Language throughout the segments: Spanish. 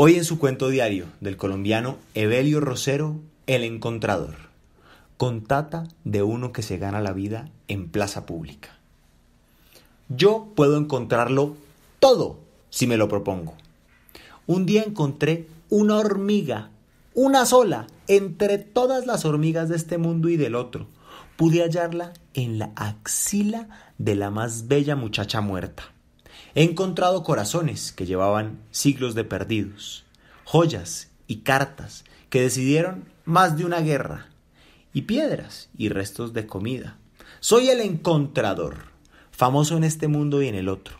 Hoy en su cuento diario del colombiano Evelio Rosero, El Encontrador, contata de uno que se gana la vida en plaza pública. Yo puedo encontrarlo todo si me lo propongo. Un día encontré una hormiga, una sola, entre todas las hormigas de este mundo y del otro. Pude hallarla en la axila de la más bella muchacha muerta. He encontrado corazones que llevaban siglos de perdidos, joyas y cartas que decidieron más de una guerra, y piedras y restos de comida. Soy el encontrador, famoso en este mundo y en el otro.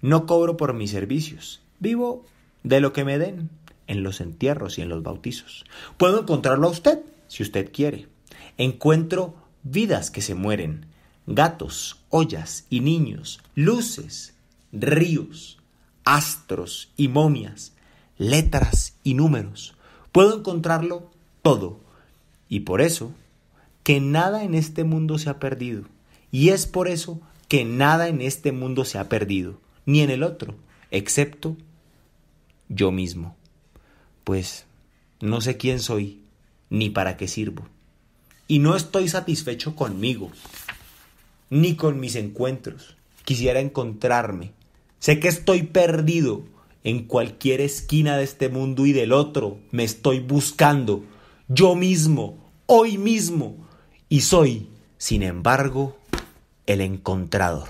No cobro por mis servicios, vivo de lo que me den en los entierros y en los bautizos. Puedo encontrarlo a usted, si usted quiere. Encuentro vidas que se mueren, gatos, ollas y niños, luces, ríos, astros y momias, letras y números. Puedo encontrarlo todo. Y por eso, que nada en este mundo se ha perdido. Y es por eso que nada en este mundo se ha perdido, ni en el otro, excepto yo mismo. Pues no sé quién soy, ni para qué sirvo. Y no estoy satisfecho conmigo, ni con mis encuentros. Quisiera encontrarme, Sé que estoy perdido en cualquier esquina de este mundo y del otro. Me estoy buscando yo mismo, hoy mismo. Y soy, sin embargo, el encontrador.